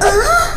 Ah!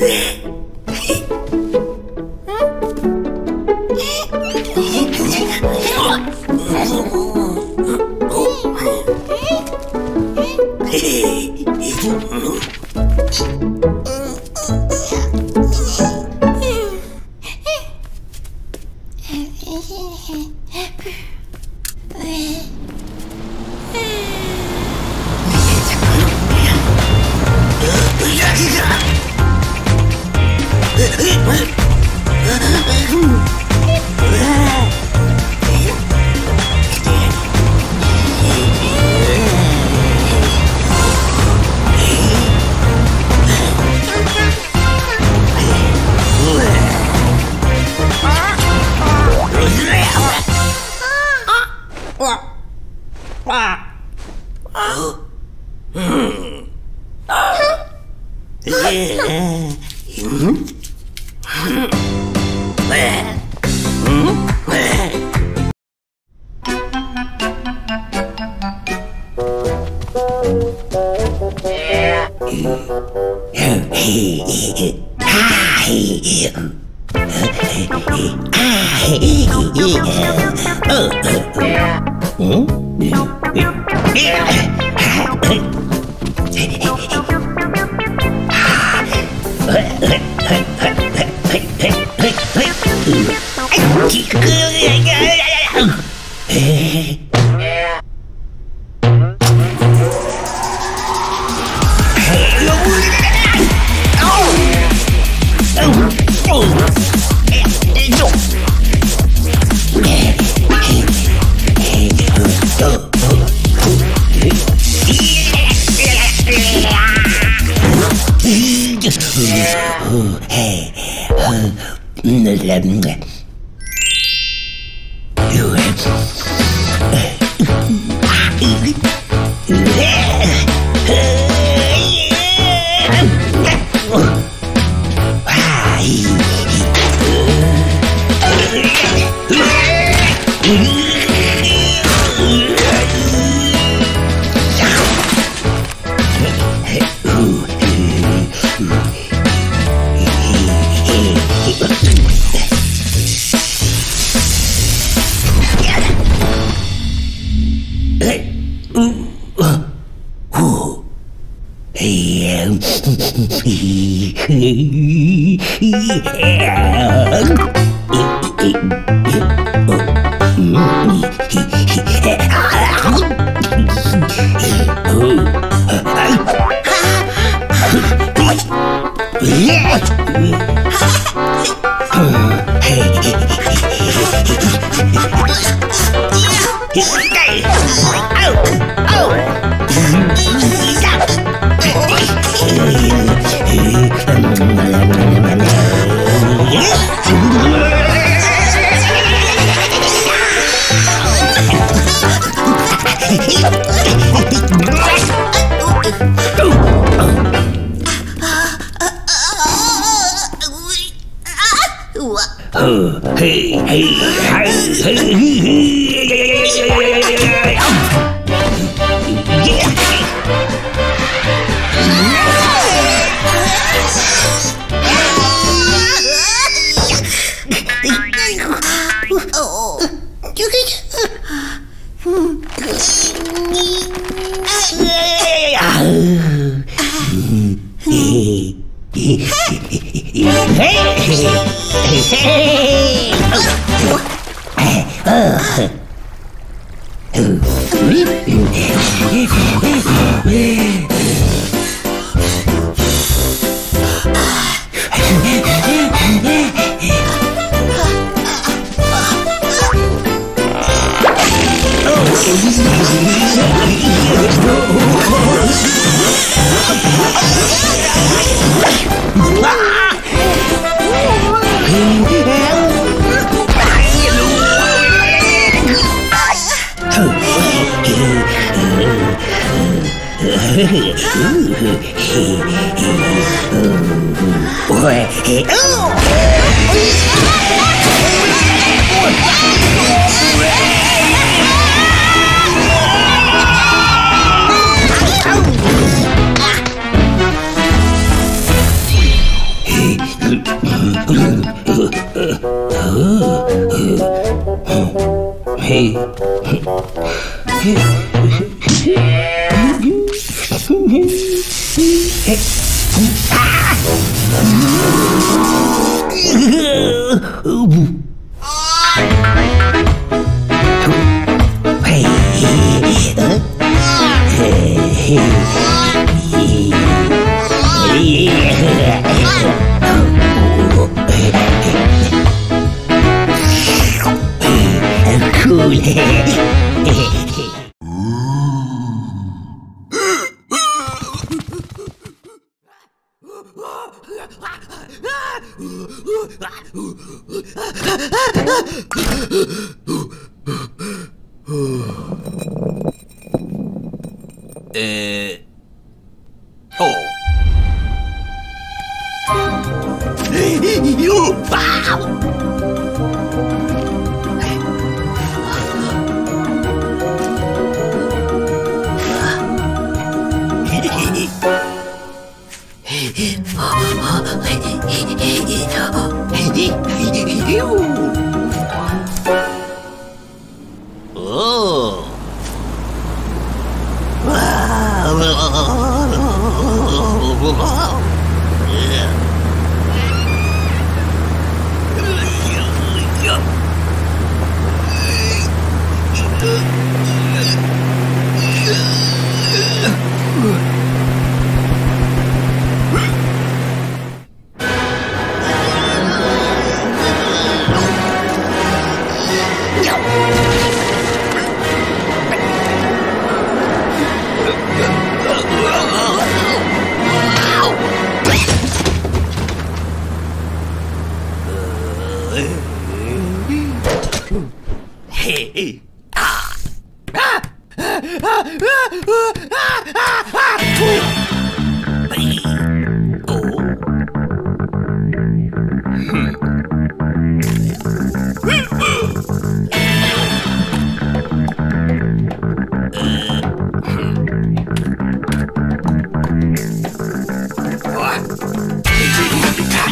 Yeah.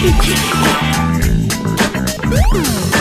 Thank you.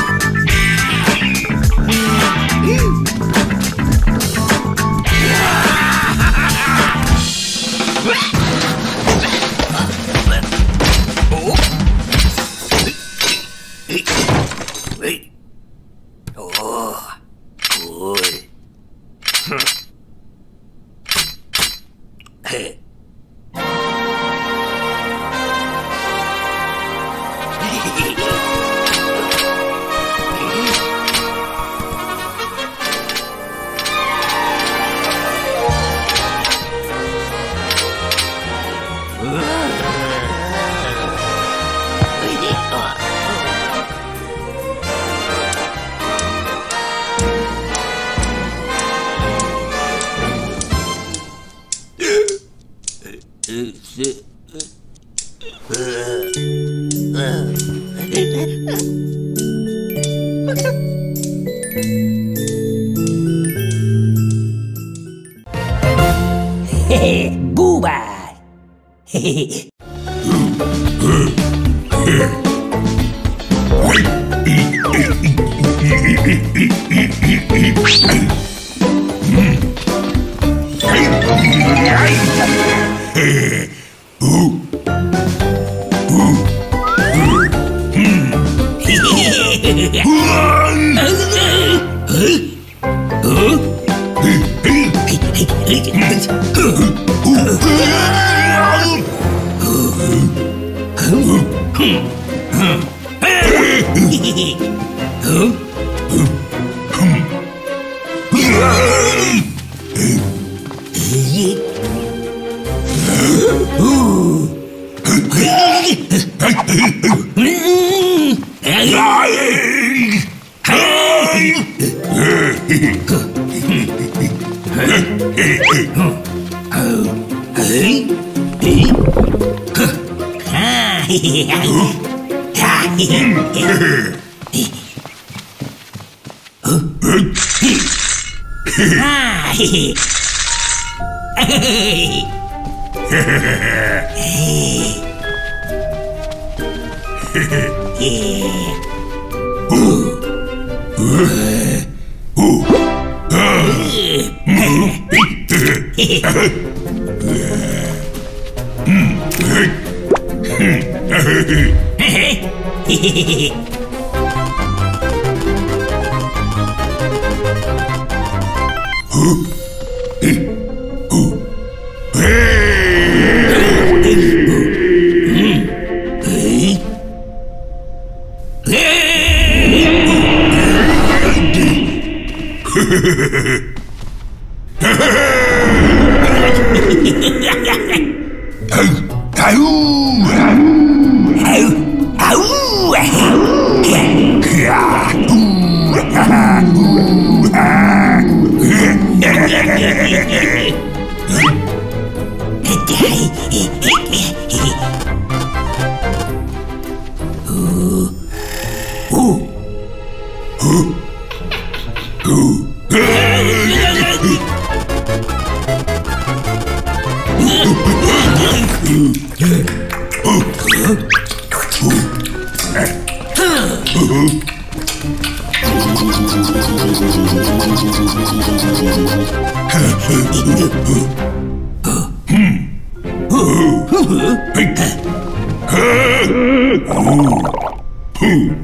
Hmm.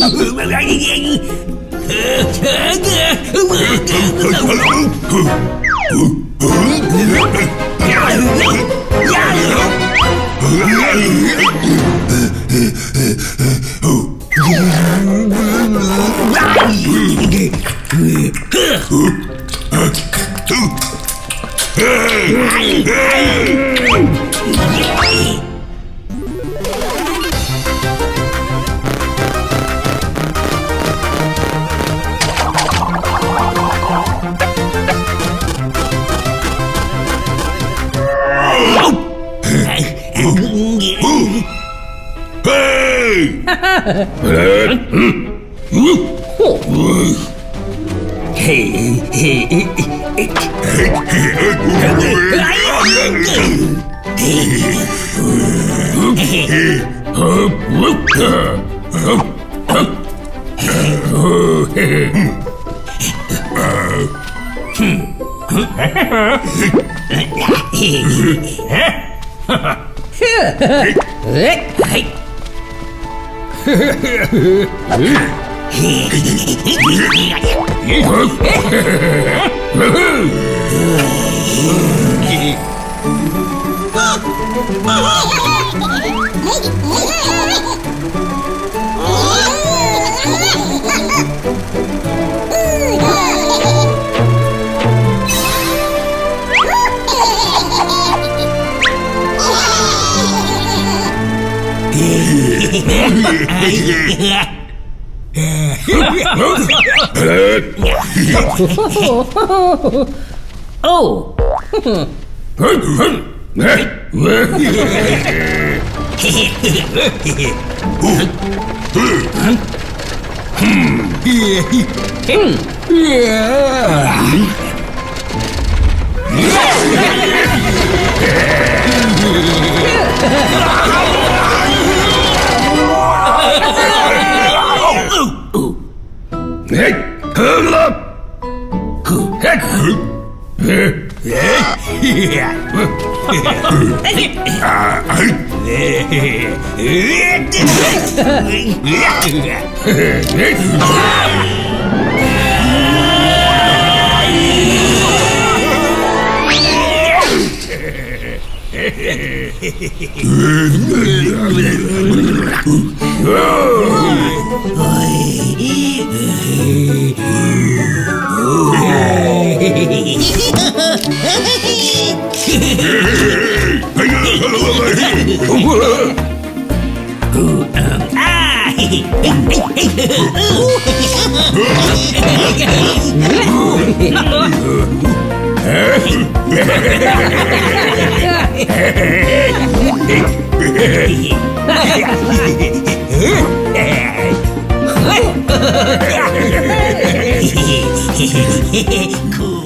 Huh? えはいえっそう Ninja. cool.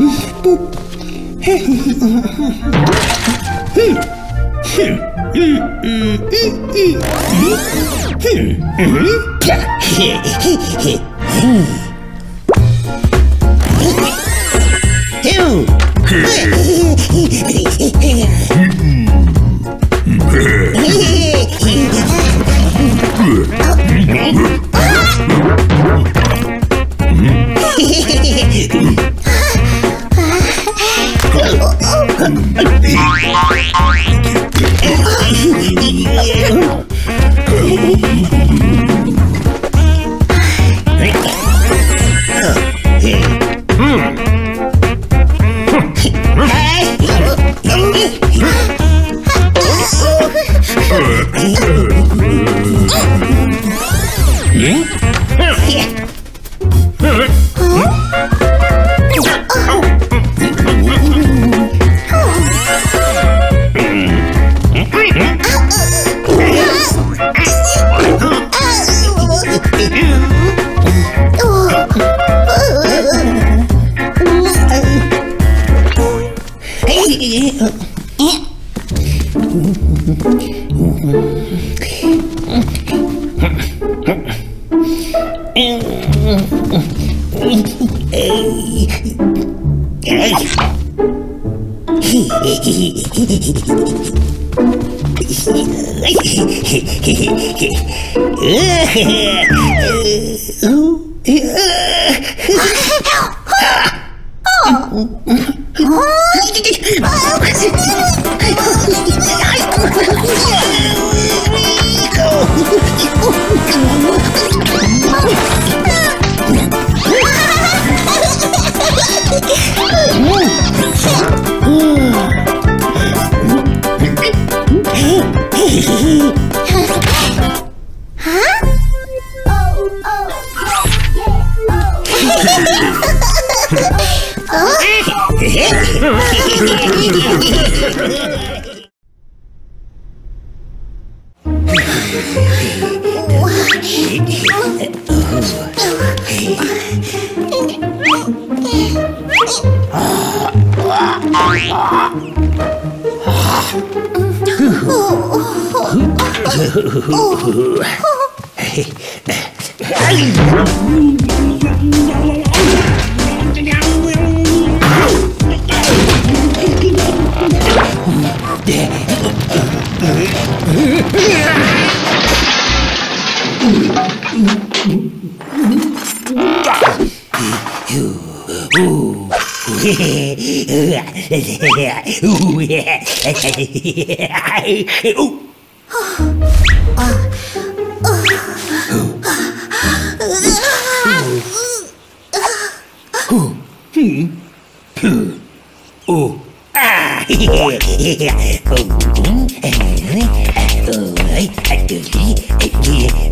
Mm-hmm. Hmm. Yeah.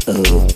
Oh,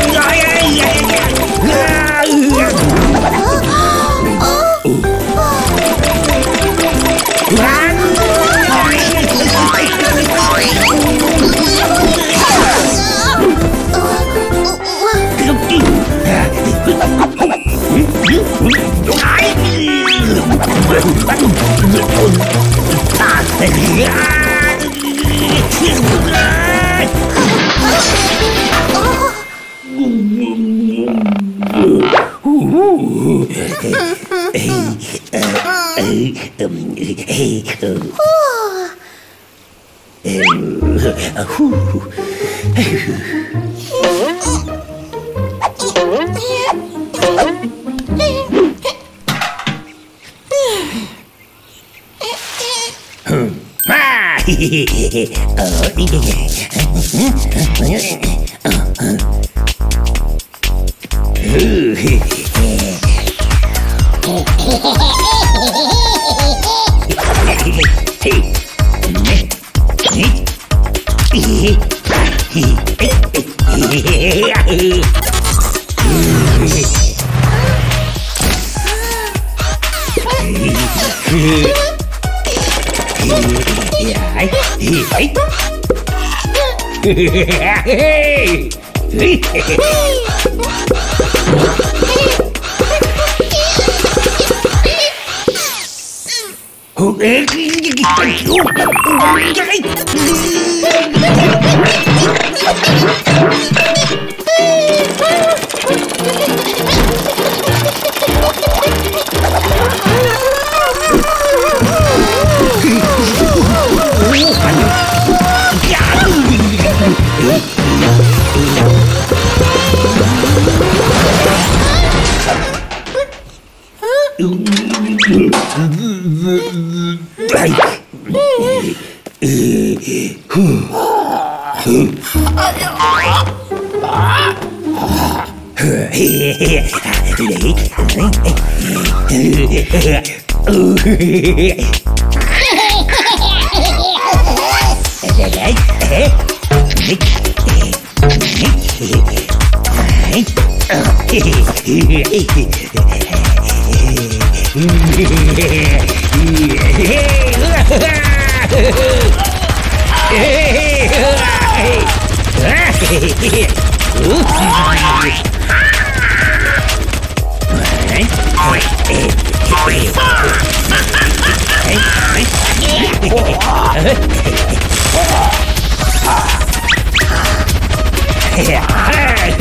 滚！滚！滚！打死你！去死！啊！呜呜呜！呜呜！哎哎哎哎！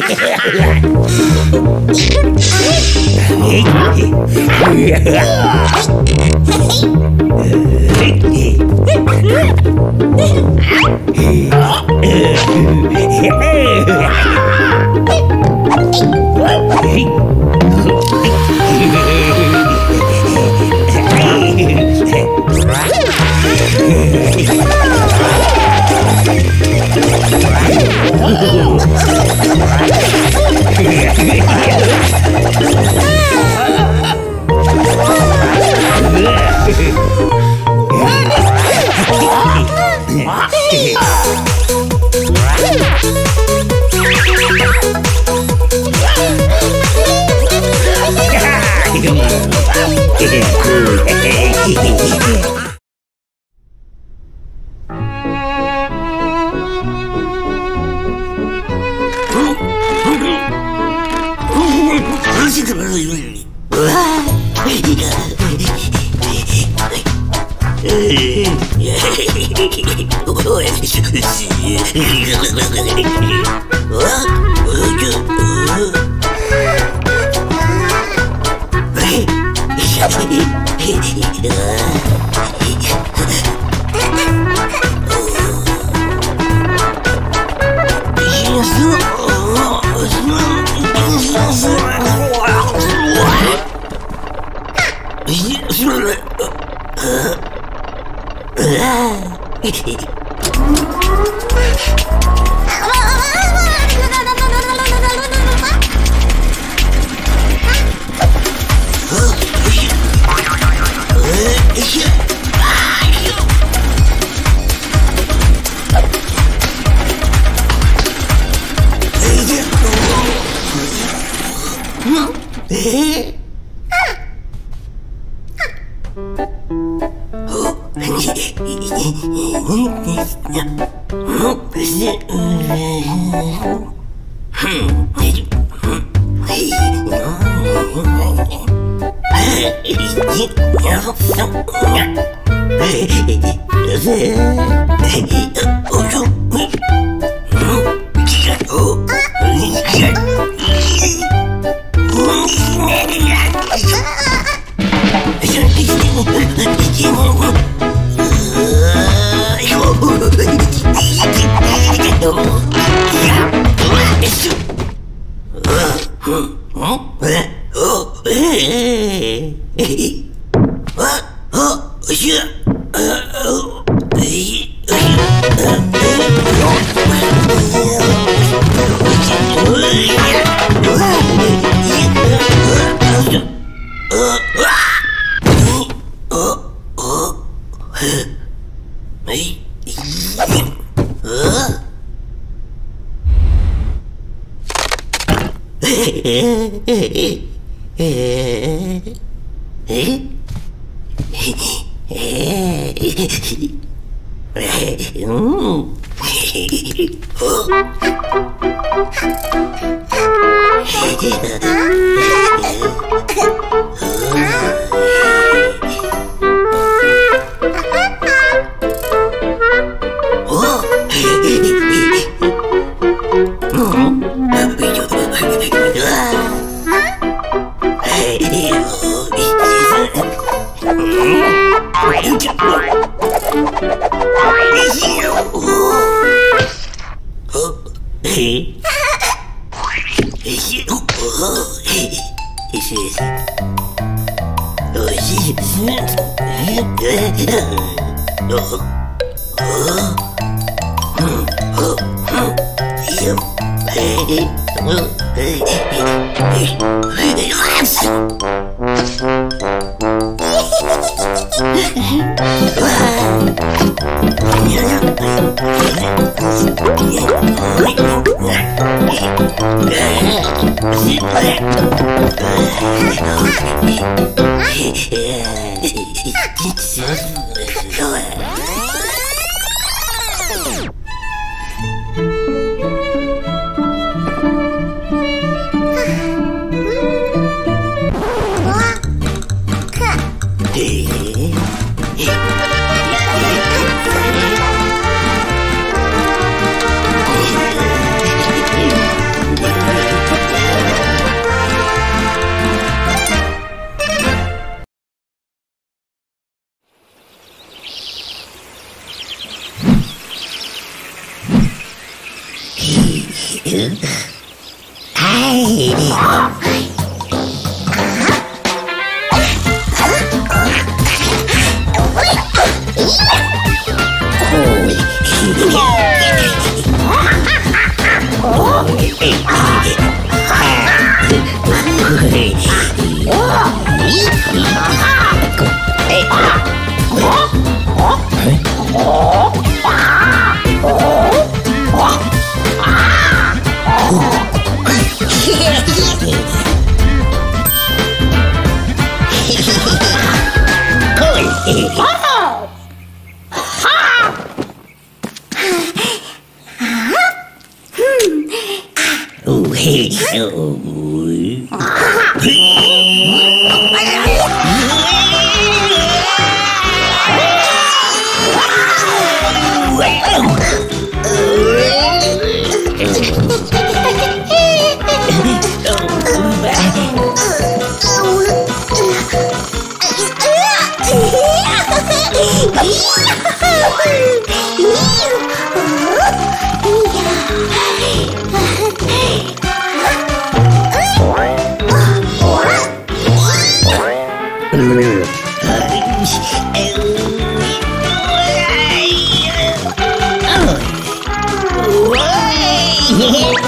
yeah.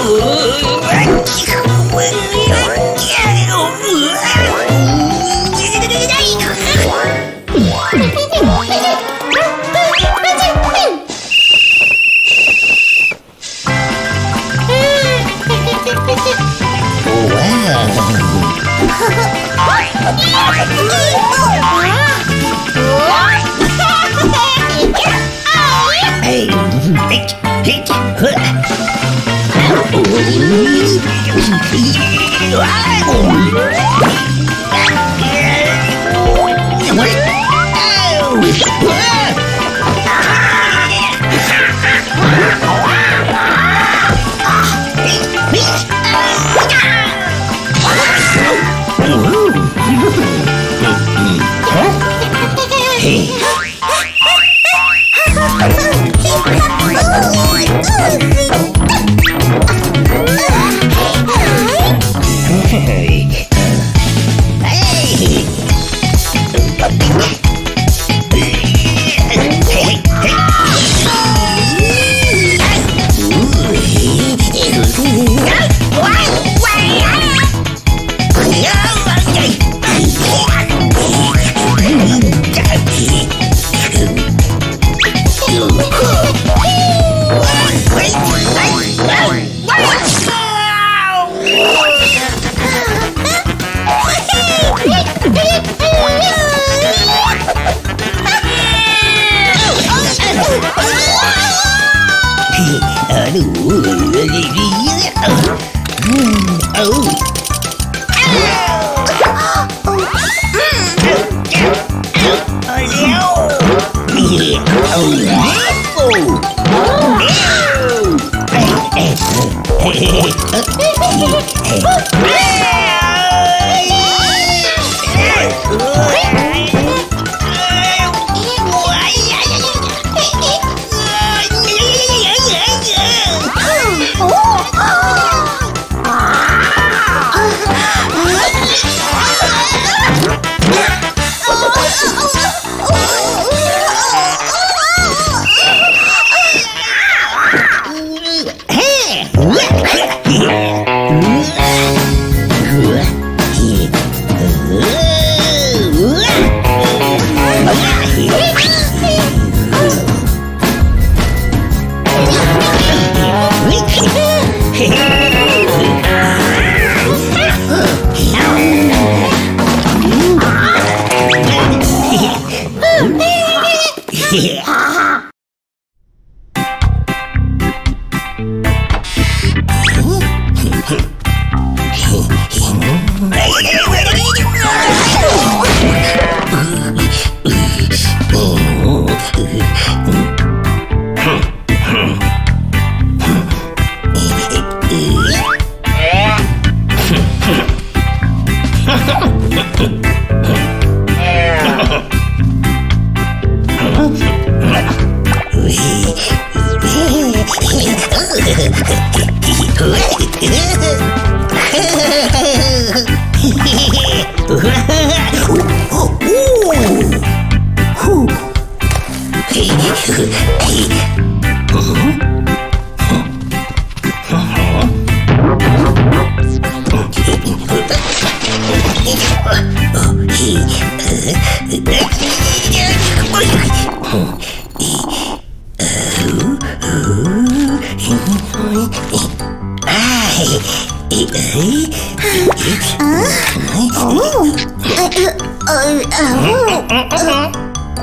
う！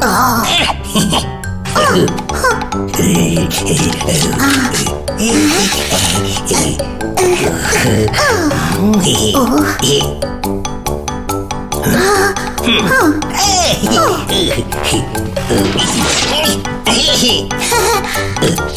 Oh. 哼！啊！哎呦！啊！哼！哎呦！嘿嘿！哈哈！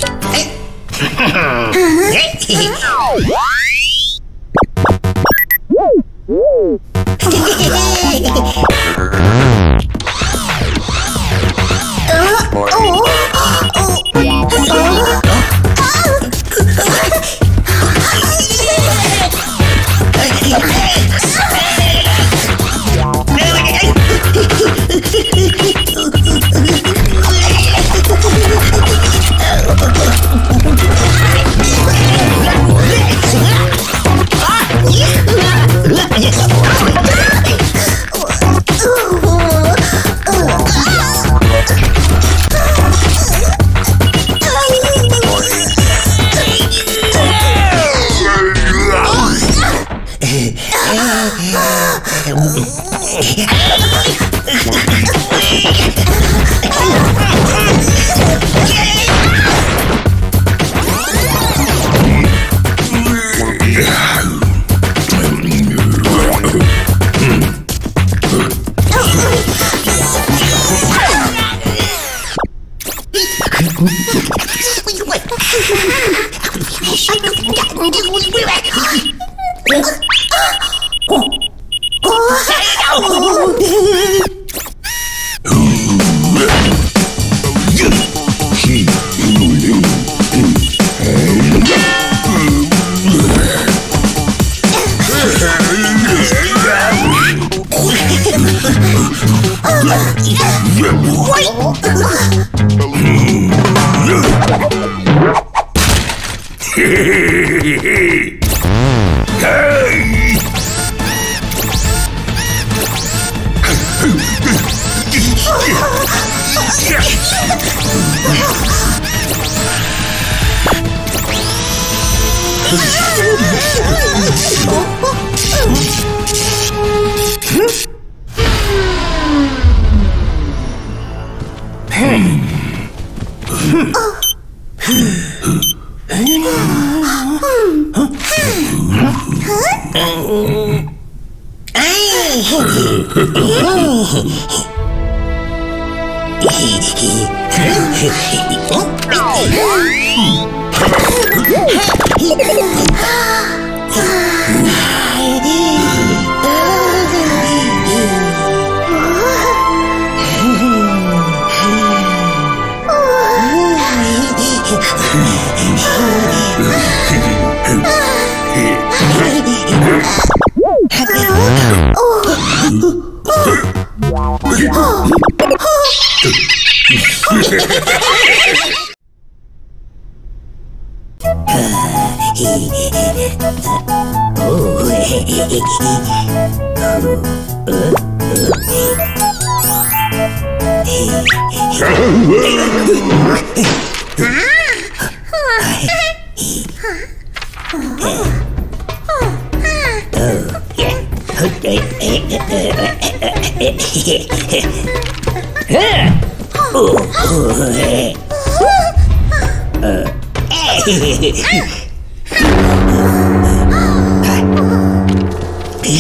敵。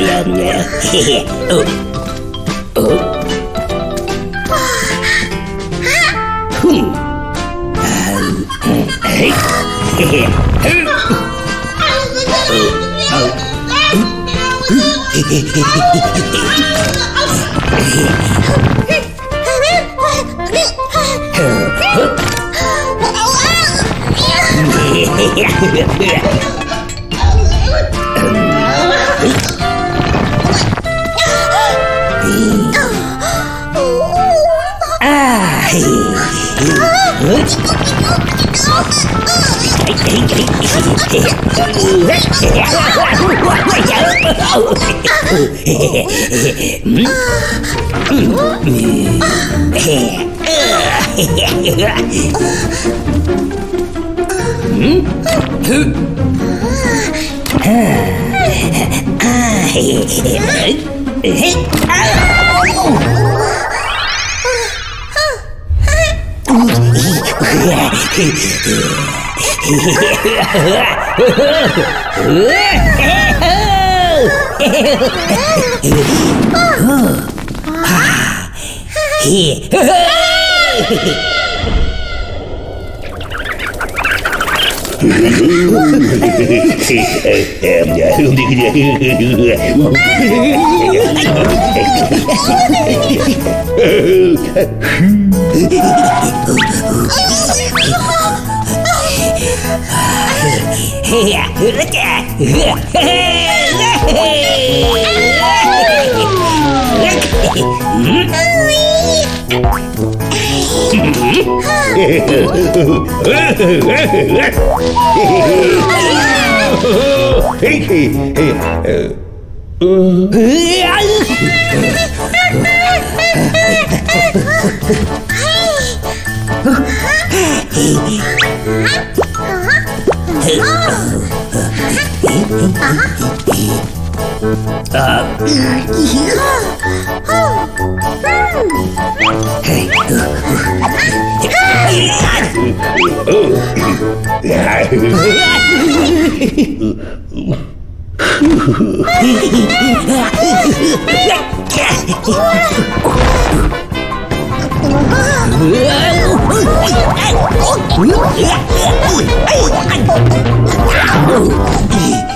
lên nhé ừ. Ừ. Yeah. Yeah. Oh, Hey, hey, hey. Oh!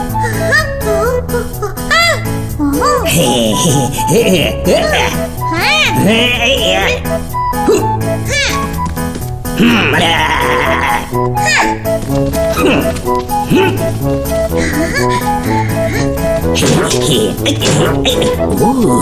Ooh.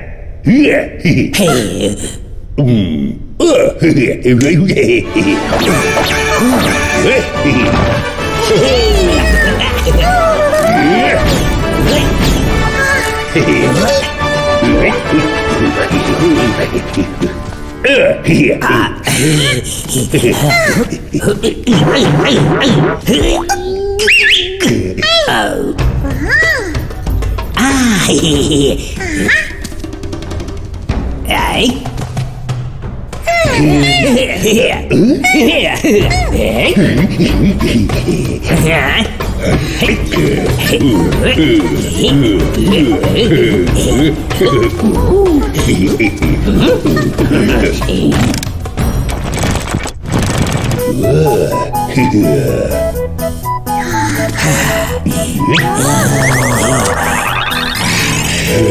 Uh-huh. Ah. Uh-huh. Ấy.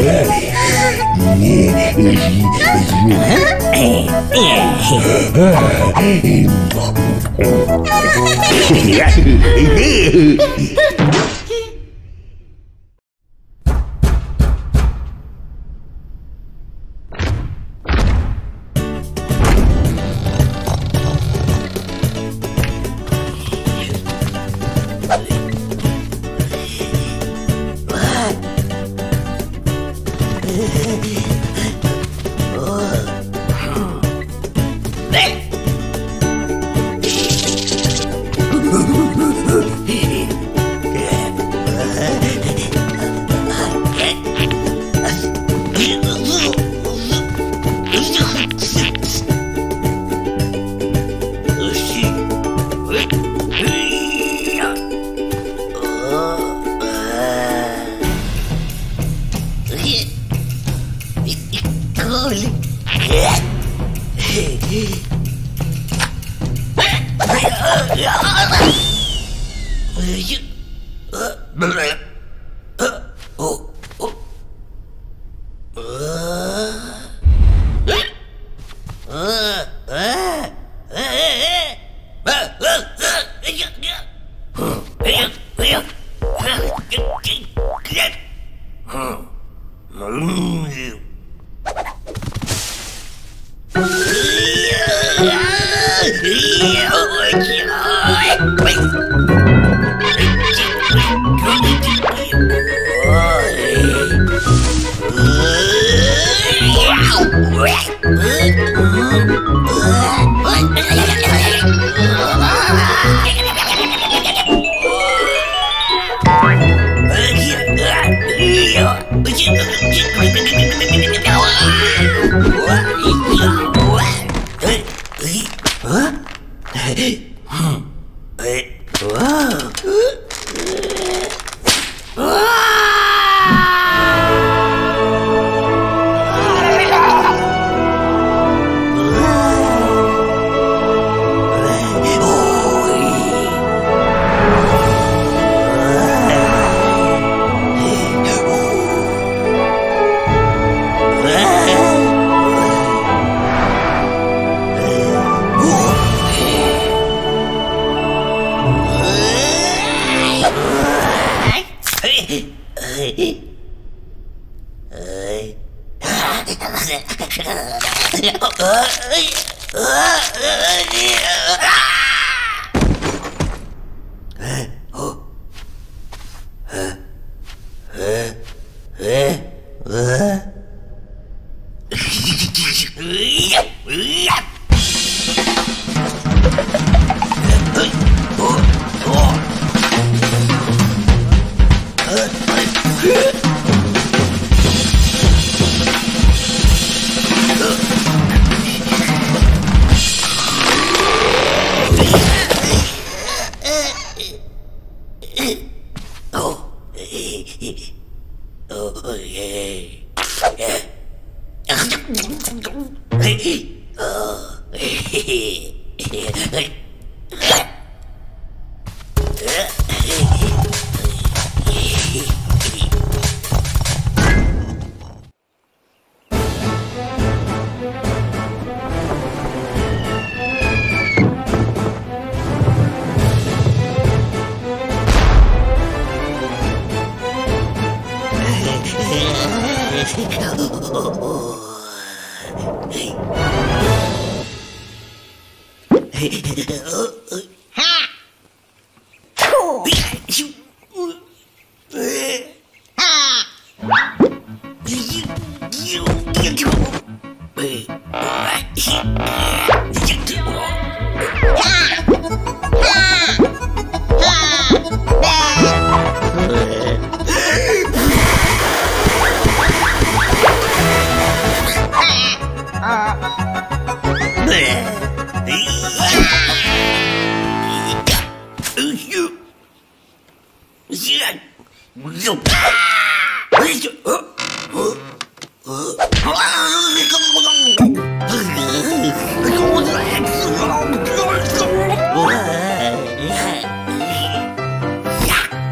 Yeah. Yeah. chứ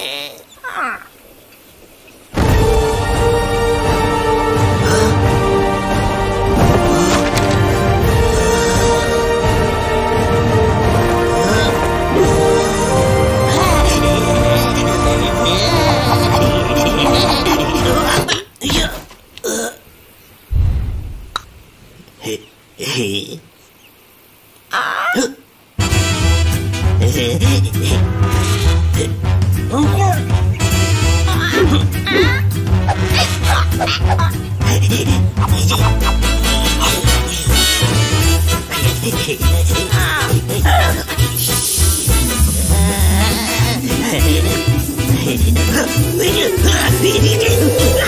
Ah. Ha ha ha ha ha ha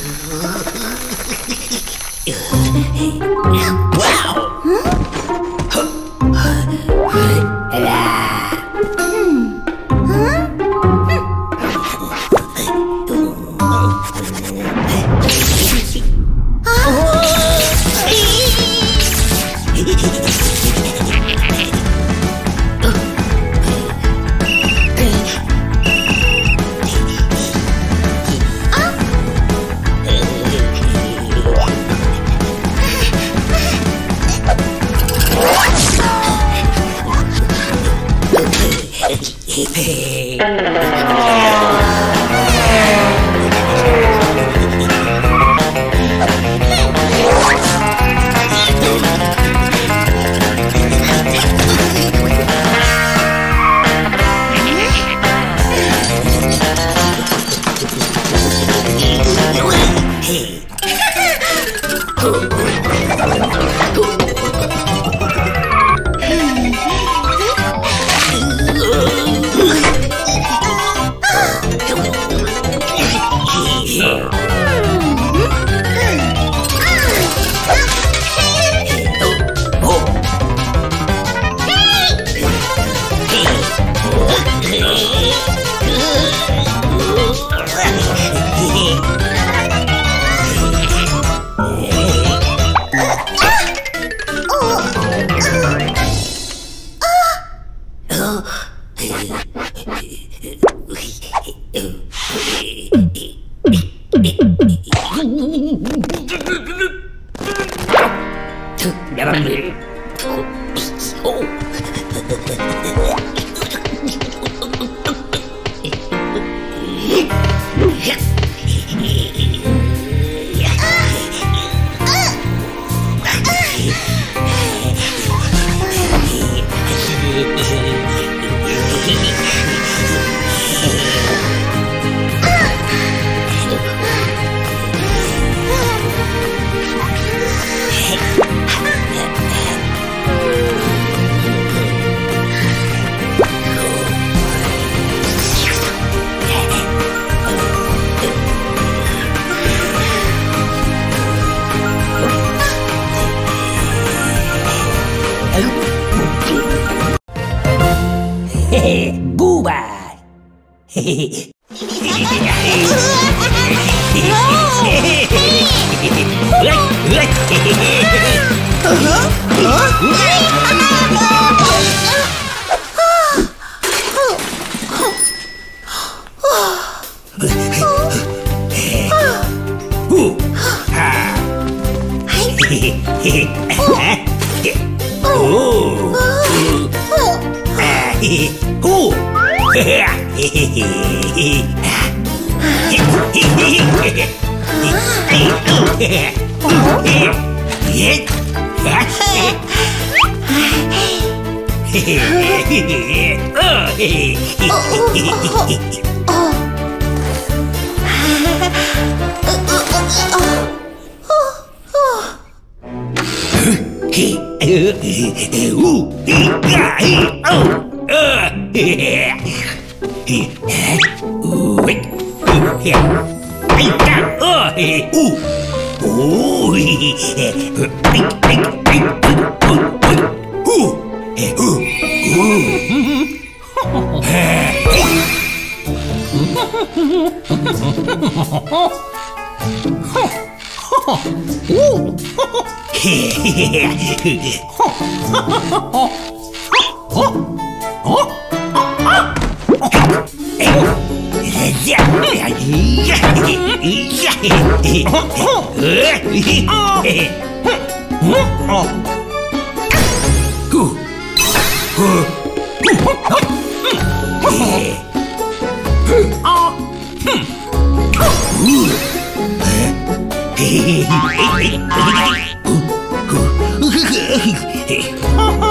Ho, ho, ho, ho. Hey!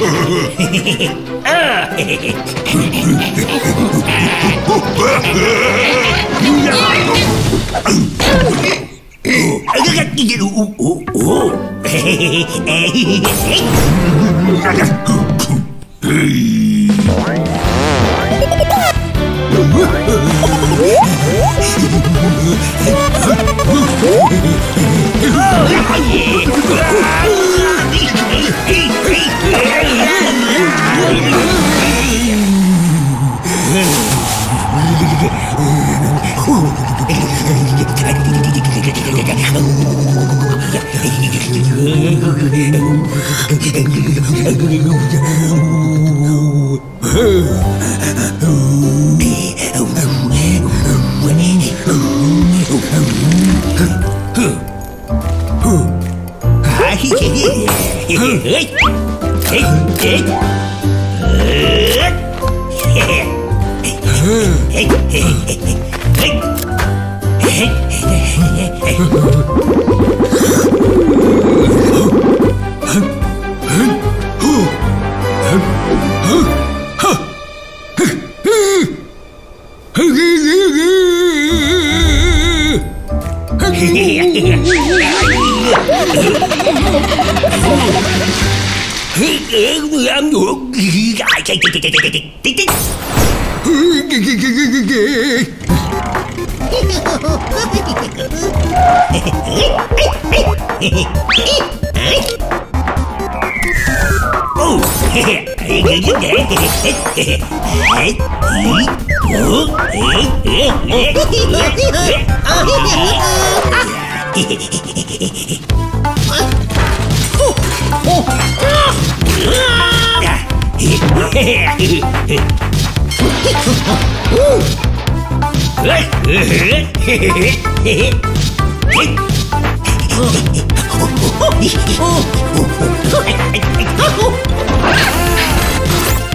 Oh! Hey! Oh!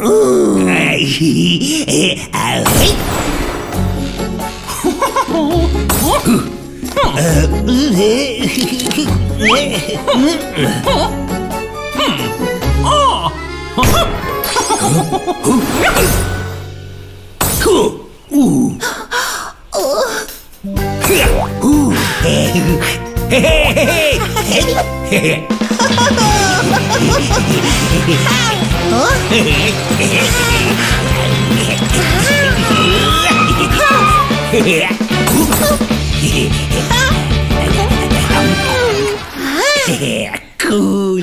Uh! Cool.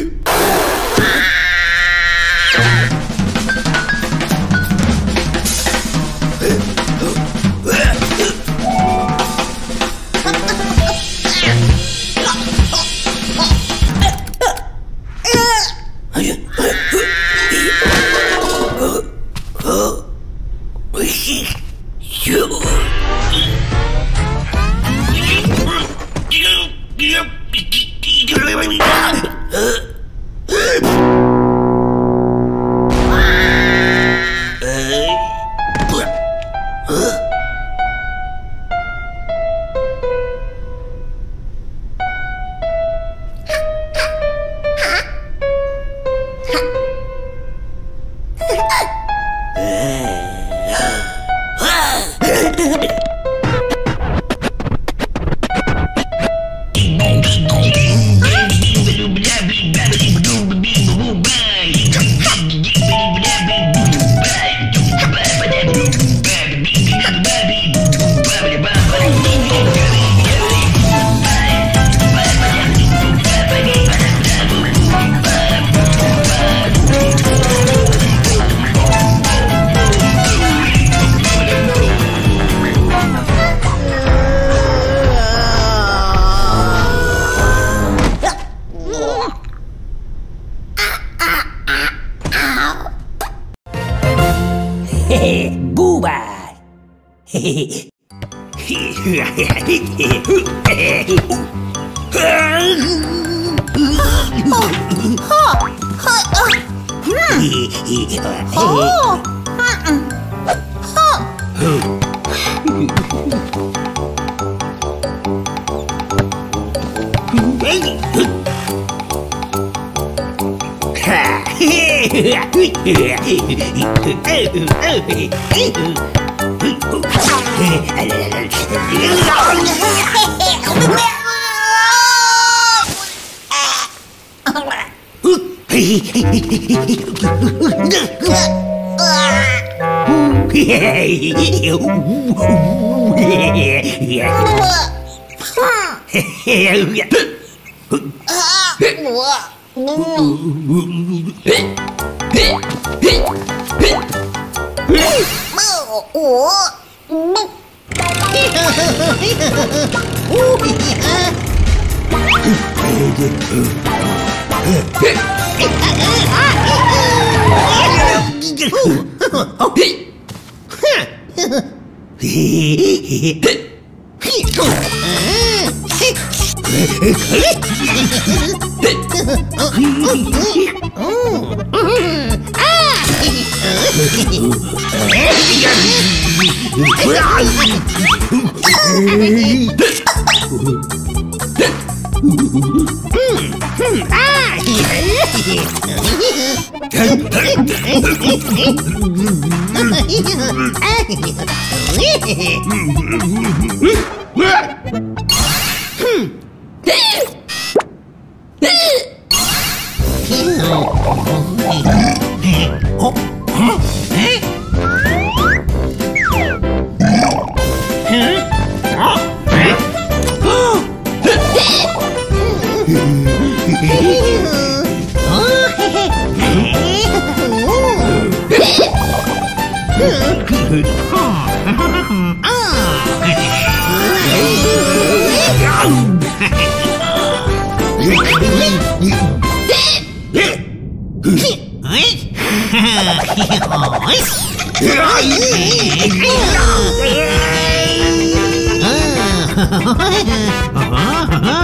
Ha ha ha!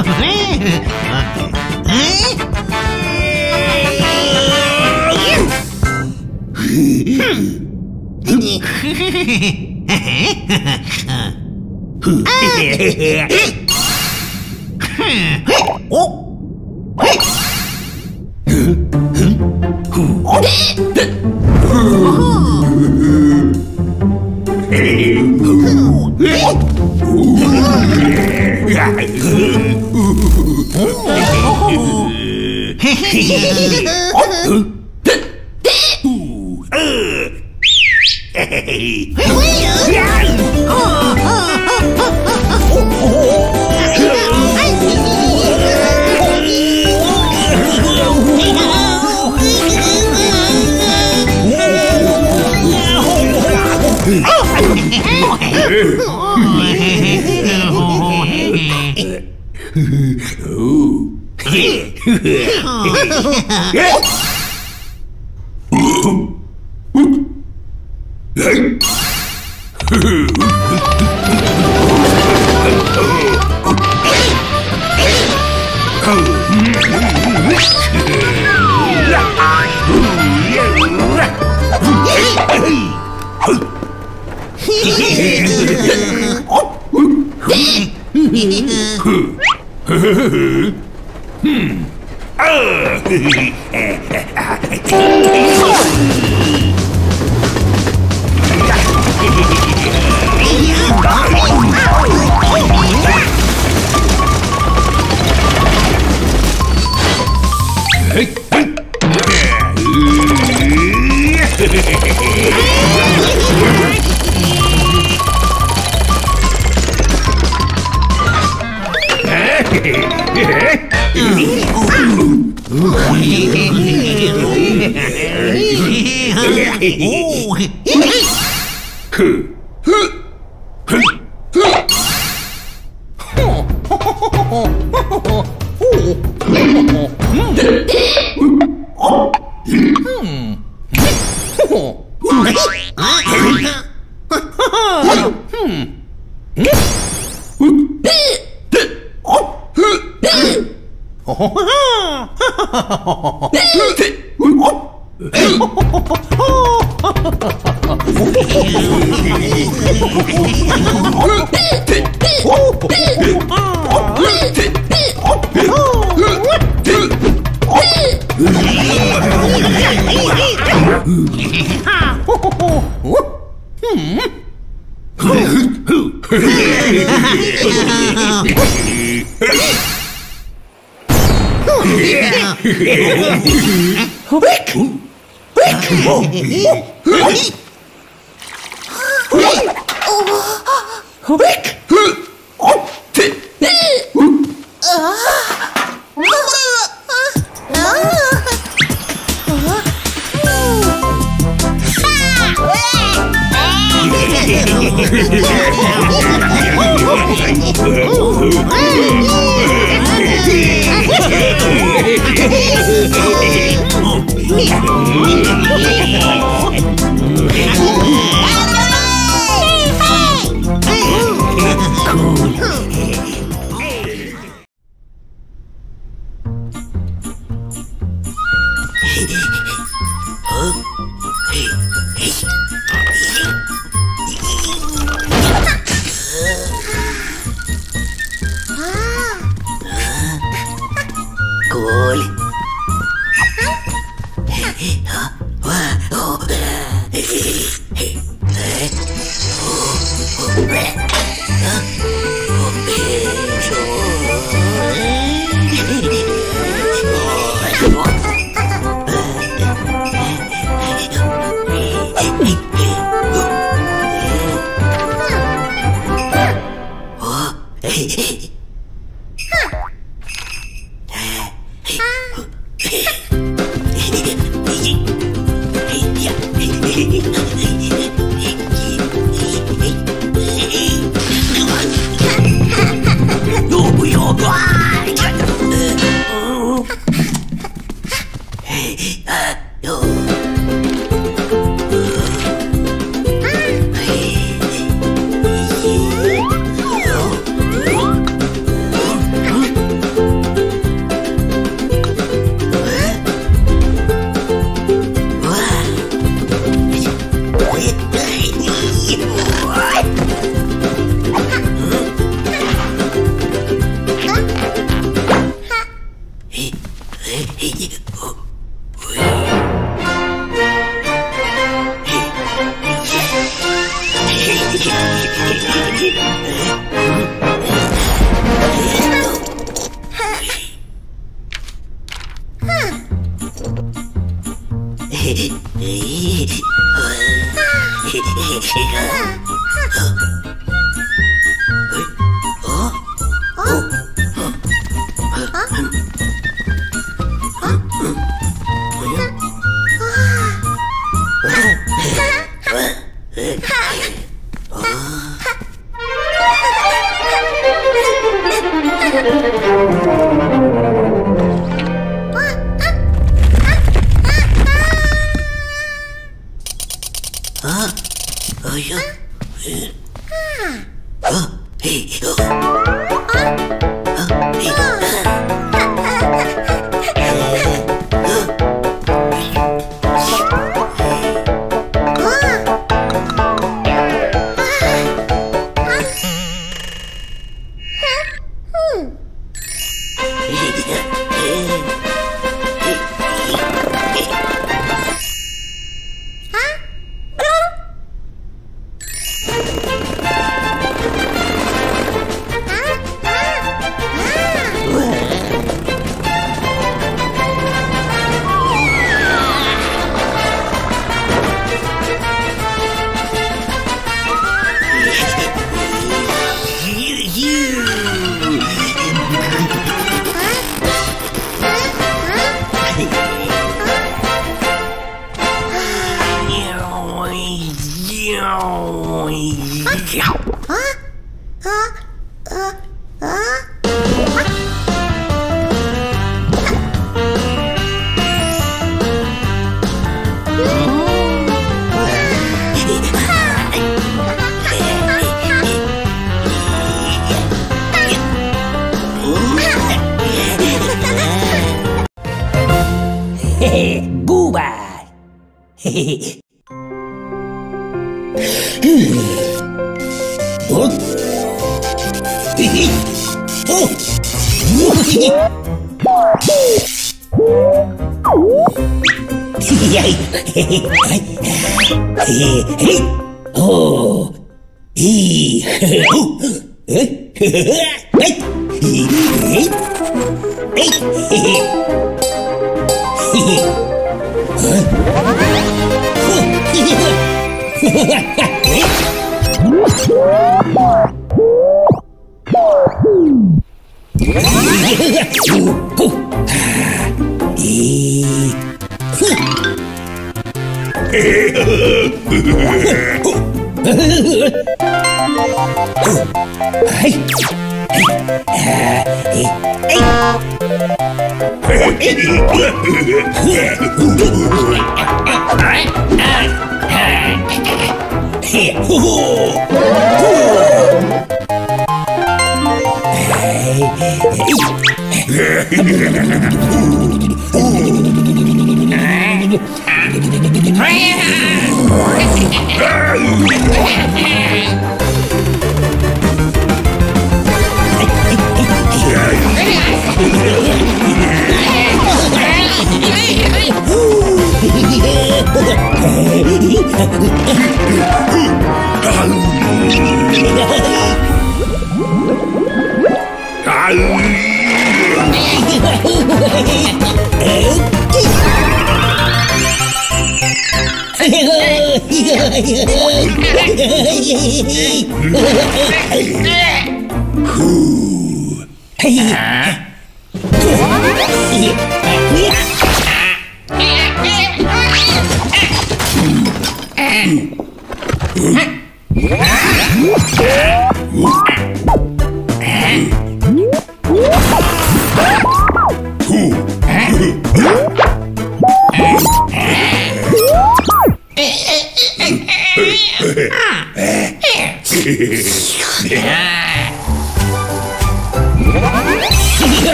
うねおっ At mı?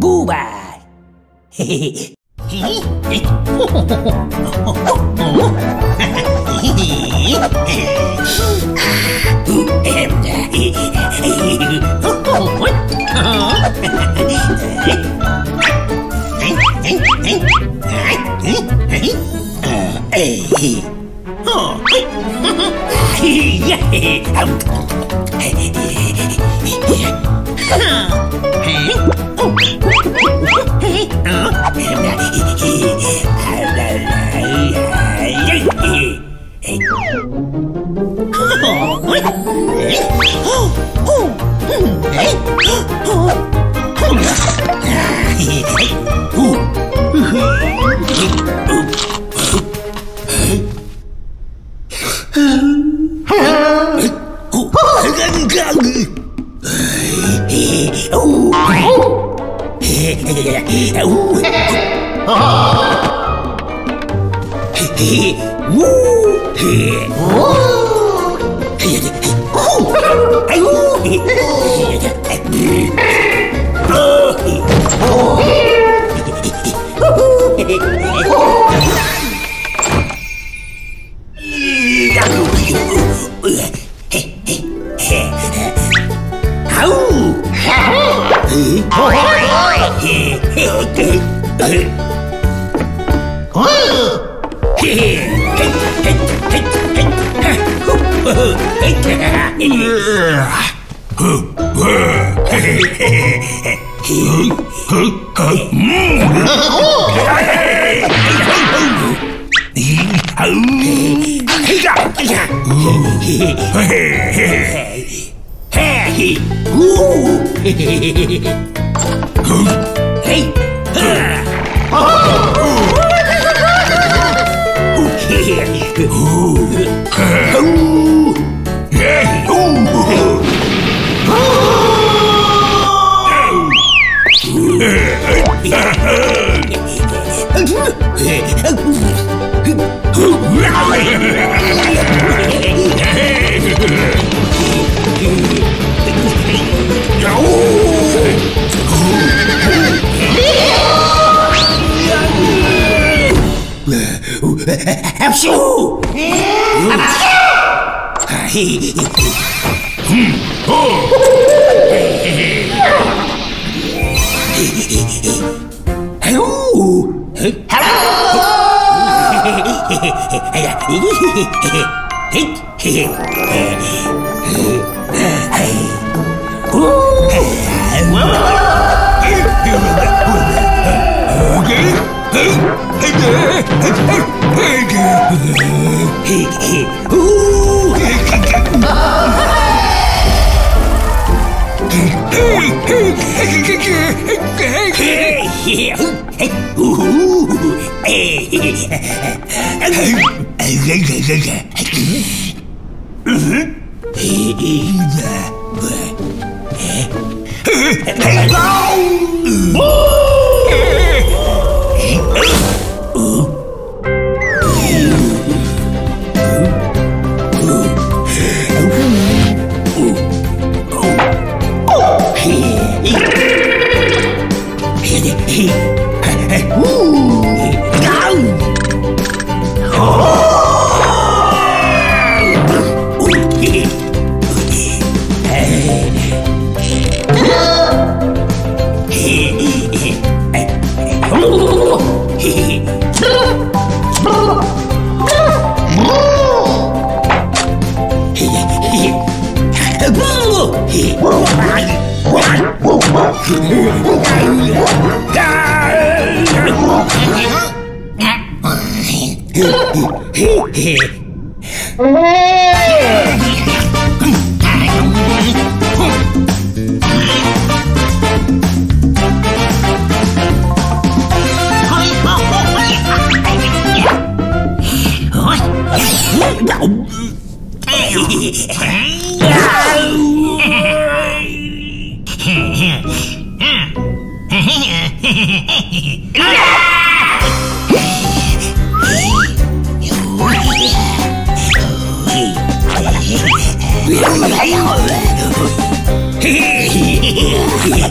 Goodbye. Hmm. Yeah. Hehehehe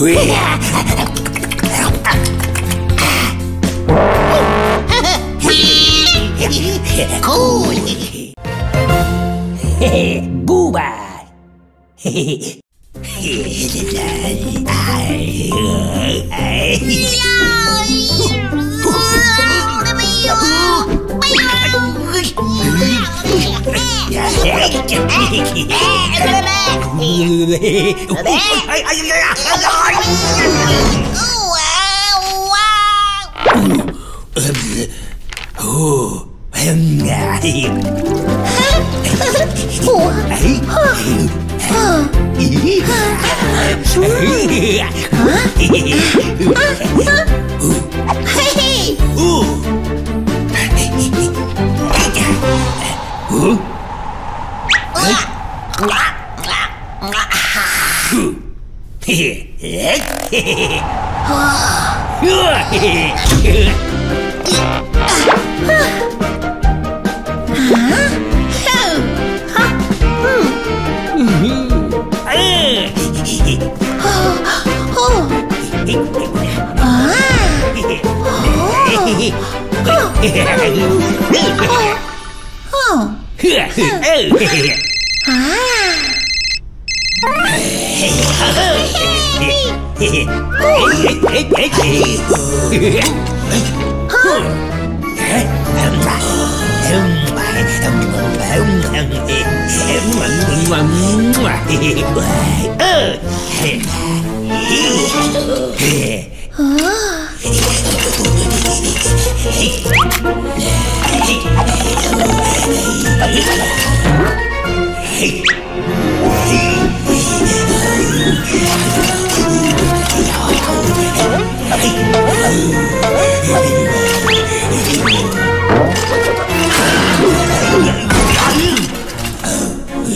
cool. Booba. Yeah.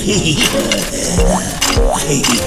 Yeah. Oh,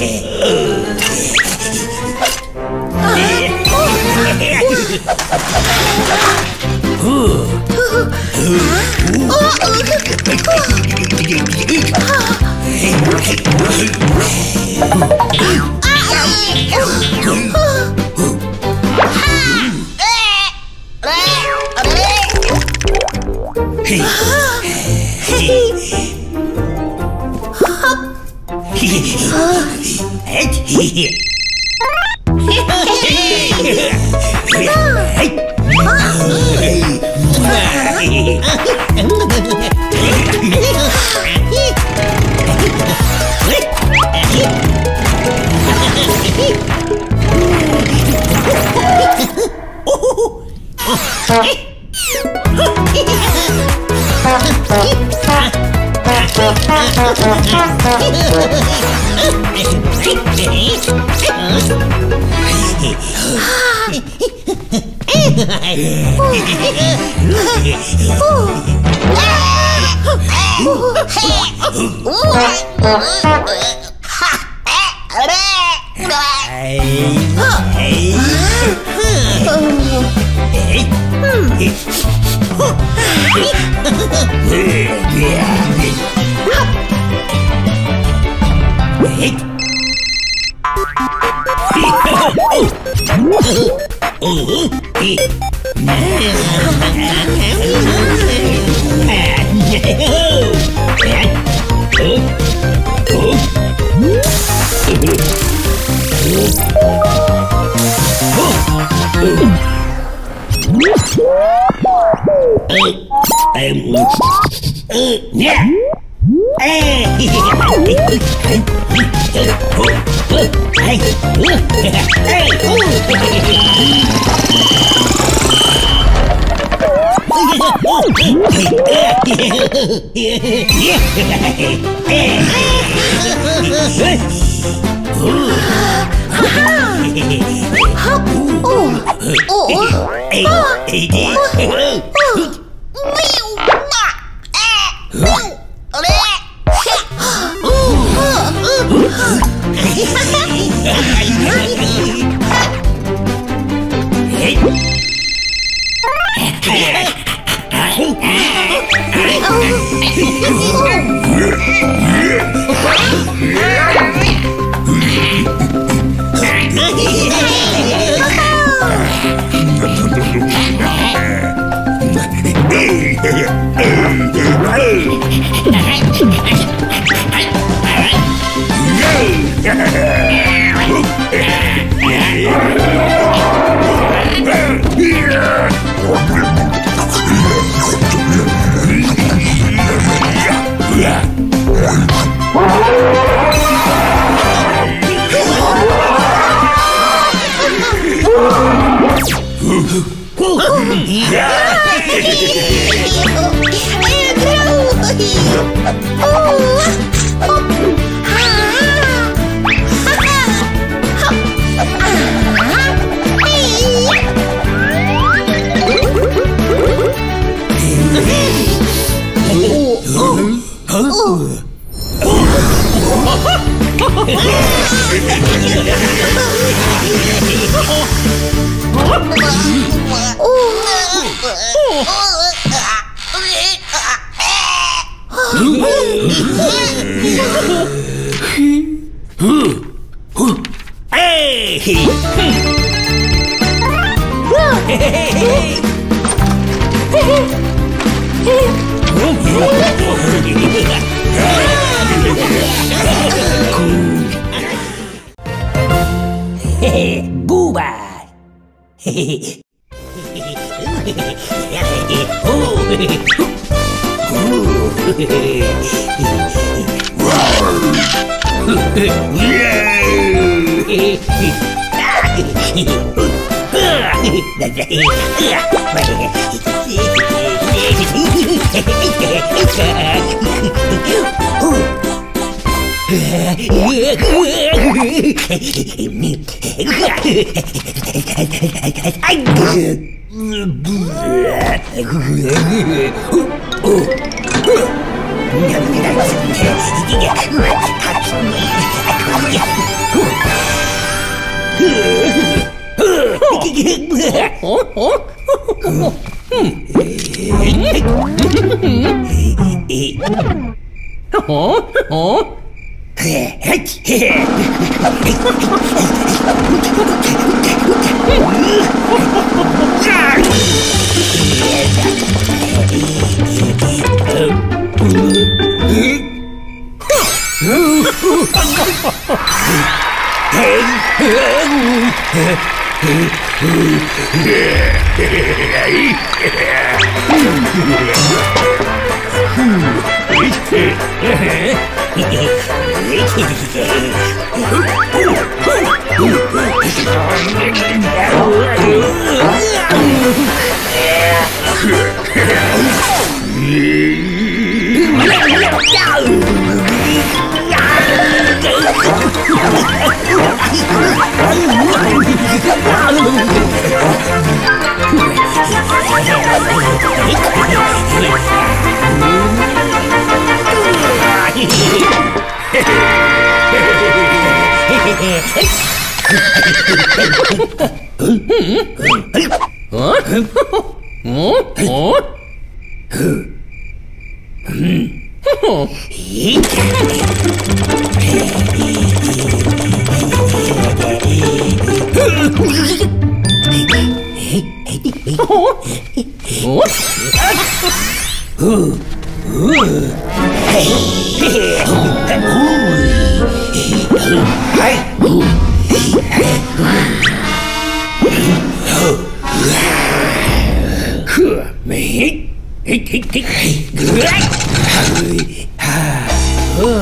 Baby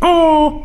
Oh.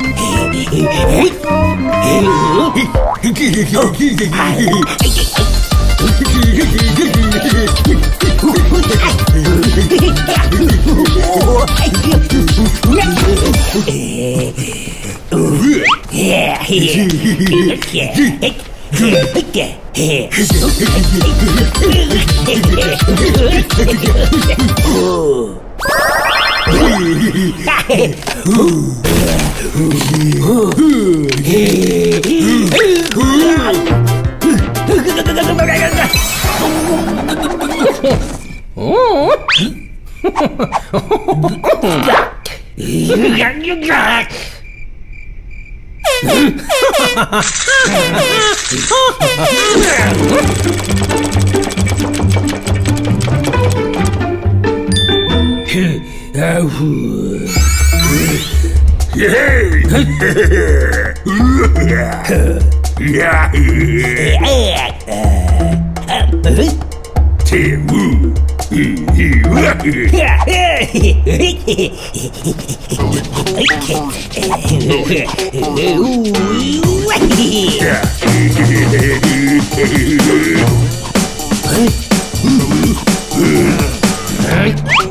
Oh. Ha ha ha! Huh?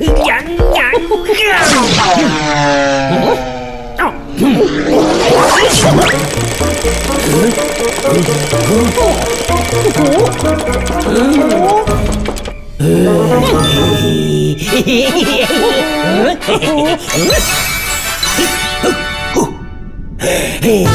Nhận nhận Hey,